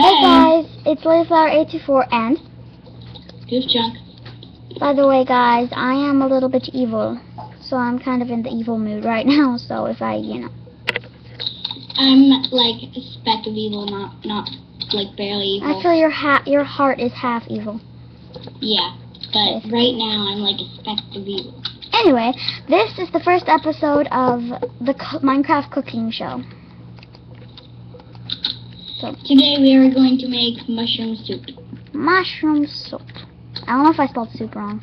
Hey guys, it's Ladyflower824 and Goose Chunk. by the way guys, I am a little bit evil. So I'm kind of in the evil mood right now, so if I, you know. I'm like a speck of evil, not not like barely evil. Actually your ha your heart is half evil. yeah, but right now I'm like a speck of evil. Anyway, this is the first episode of the co Minecraft cooking show. Today we are going to make mushroom soup. Mushroom soup. I don't know if I spelled soup wrong.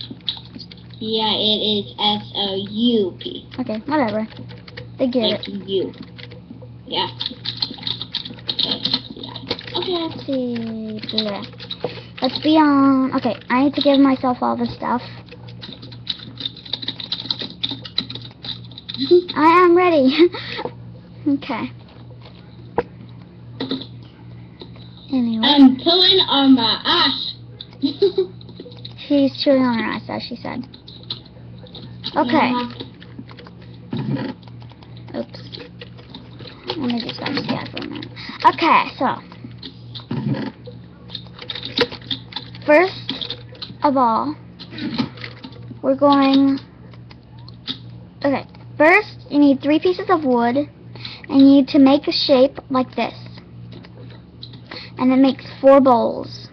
Yeah, it is S O U P. Okay, whatever. They get Like it. you. Yeah. Okay. Let's see. Let's be on. Okay, I need to give myself all the stuff. I am ready. okay. Anyway, I'm pulling on my ass. she's chewing on her eyes, as she said. Okay. Oops. Let me just stop that for a minute. Okay, so. First of all, we're going. Okay, first you need three pieces of wood, and you need to make a shape like this. And it makes four bowls.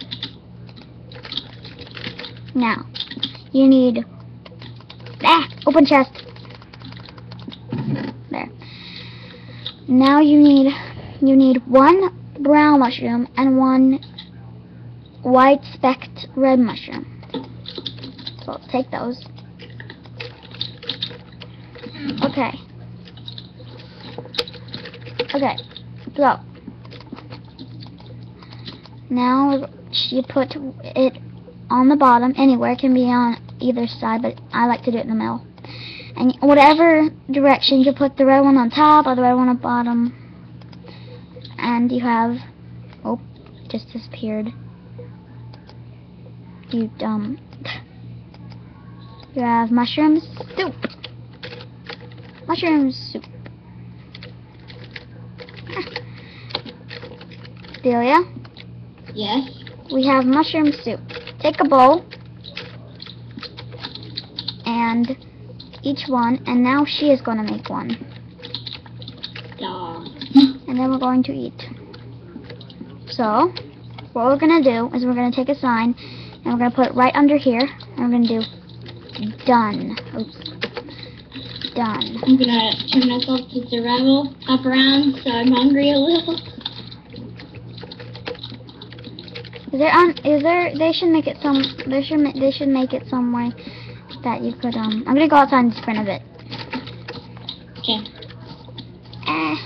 Now, you need. Ah! Open chest. There. Now you need you need one brown mushroom and one white specked red mushroom. So take those. Okay. Okay. So now you put it on the bottom anywhere. It can be on either side, but I like to do it in the middle. And whatever direction you put the red one on top or the red one on bottom. And you have oh just disappeared. You dumb You have mushroom soup. Mushroom soup. Ah. Delia, Yes. we have mushroom soup. Take a bowl and each one, and now she is going to make one. Dog. and then we're going to eat. So, what we're going to do is we're going to take a sign, and we're going to put it right under here, and we're going to do done. Oops. Done. I'm gonna turn myself to survival, up around, so I'm hungry a little. Is there? Is there? They should make it some. They should. They should make it some way that you could. Um. I'm gonna go outside and sprint a bit. Okay. Eh.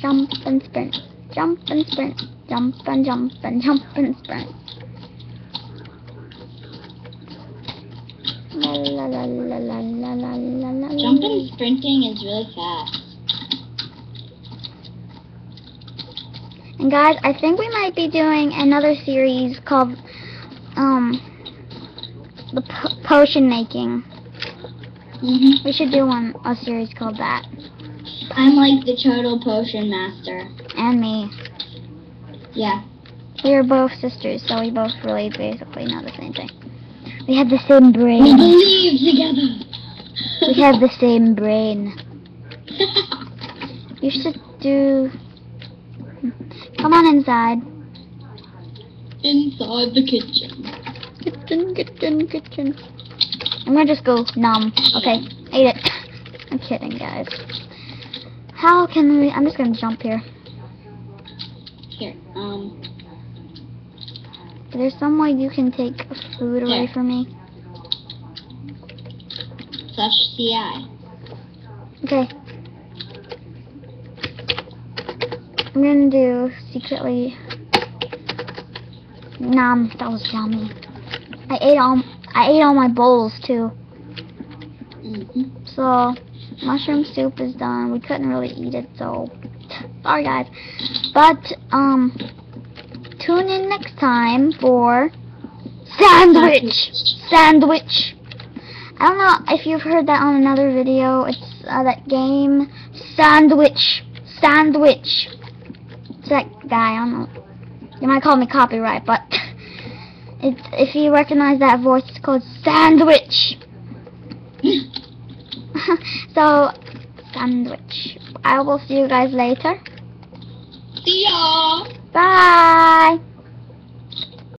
Jump and sprint. Jump and sprint. Jump and jump and jump and sprint. La la la la la la la la. Jumping and sprinting is really fast. And guys, I think we might be doing another series called um the po- potion making. hmm We should do one a series called that. I'm like the total potion master. And me. Yeah. We are both sisters, so we both really basically know the same thing. We have the same brain. We believe together. We have the same brain. You should do. Come on inside. Inside the kitchen. Kitchen, kitchen, kitchen. I'm gonna just go numb. Okay, ate it. I'm kidding, guys. How can we? I'm just gonna jump here. Here. Um. Is there some way you can take food away Yeah. from me? Slash CI. Okay. I'm gonna do secretly. Nom, that was yummy. I ate all. I ate all my bowls too. So, mushroom soup is done. We couldn't really eat it, so sorry guys. But um, tune in next time for sandwich. Sandwich. I don't know if you've heard that on another video. It's uh, that game Sandwich. Sandwich. It's that guy. I don't know. You might call me copyright, but it's if you recognize that voice, it's called Sandwich. so, Sandwich. I will see you guys later. See y'all. Bye.